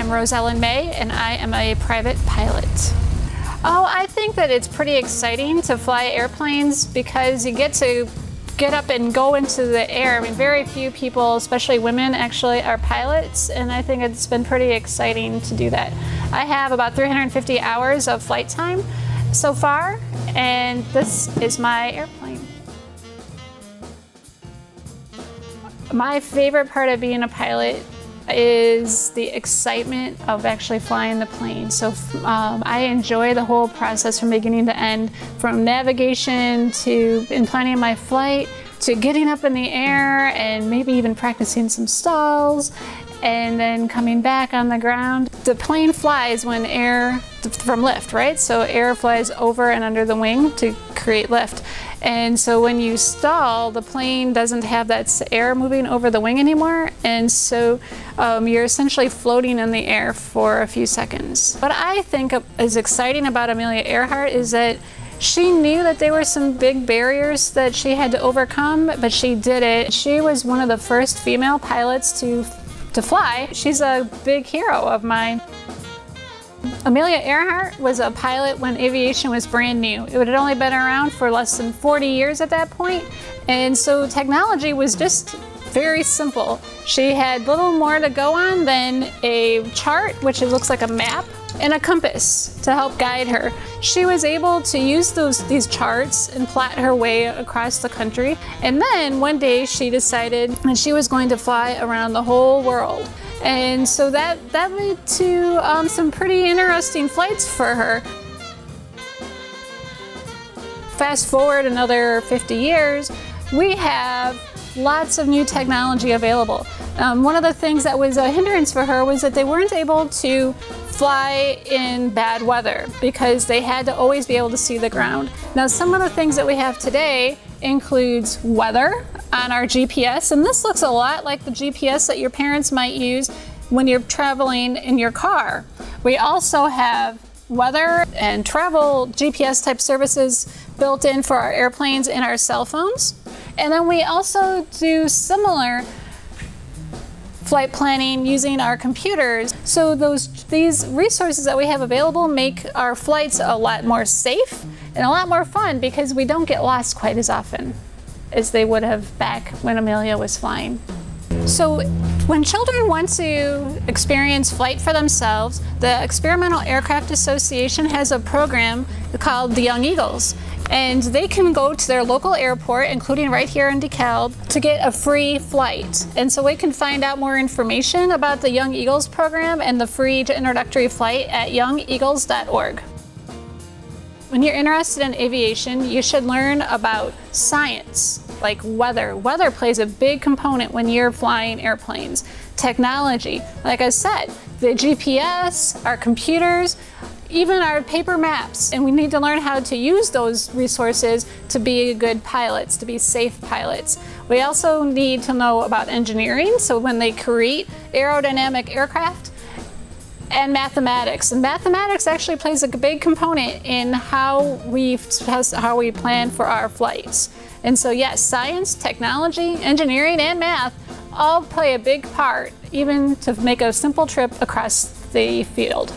am Rose Ellen May, and I am a private pilot. Oh, I think that it's pretty exciting to fly airplanes because you get to get up and go into the air. I mean, very few people, especially women, actually are pilots, and I think it's been pretty exciting to do that. I have about 350 hours of flight time so far, and this is my airplane. My favorite part of being a pilot is the excitement of actually flying the plane. So um, I enjoy the whole process from beginning to end, from navigation to in planning my flight to getting up in the air and maybe even practicing some stalls and then coming back on the ground. The plane flies when air from lift, right? So air flies over and under the wing to create lift. And so when you stall, the plane doesn't have that air moving over the wing anymore. And so um, you're essentially floating in the air for a few seconds. What I think is exciting about Amelia Earhart is that she knew that there were some big barriers that she had to overcome, but she did it. She was one of the first female pilots to, to fly. She's a big hero of mine. Amelia Earhart was a pilot when aviation was brand new. It had only been around for less than 40 years at that point, and so technology was just very simple. She had little more to go on than a chart, which looks like a map, and a compass to help guide her. She was able to use those these charts and plot her way across the country. And then one day she decided that she was going to fly around the whole world. And so that, that led to um, some pretty interesting flights for her. Fast forward another 50 years, we have lots of new technology available. Um, one of the things that was a hindrance for her was that they weren't able to fly in bad weather because they had to always be able to see the ground. Now some of the things that we have today includes weather on our GPS and this looks a lot like the GPS that your parents might use when you're traveling in your car. We also have weather and travel GPS type services built in for our airplanes and our cell phones. And then we also do similar flight planning using our computers. So those these resources that we have available make our flights a lot more safe and a lot more fun because we don't get lost quite as often as they would have back when Amelia was flying. So when children want to experience flight for themselves, the Experimental Aircraft Association has a program called the Young Eagles and they can go to their local airport, including right here in DeKalb, to get a free flight. And so we can find out more information about the Young Eagles program and the free introductory flight at youngeagles.org. When you're interested in aviation, you should learn about science, like weather. Weather plays a big component when you're flying airplanes. Technology, like I said, the GPS, our computers, even our paper maps. And we need to learn how to use those resources to be good pilots, to be safe pilots. We also need to know about engineering. So when they create aerodynamic aircraft, and mathematics. And mathematics actually plays a big component in how we how we plan for our flights. And so yes, science, technology, engineering, and math all play a big part, even to make a simple trip across the field.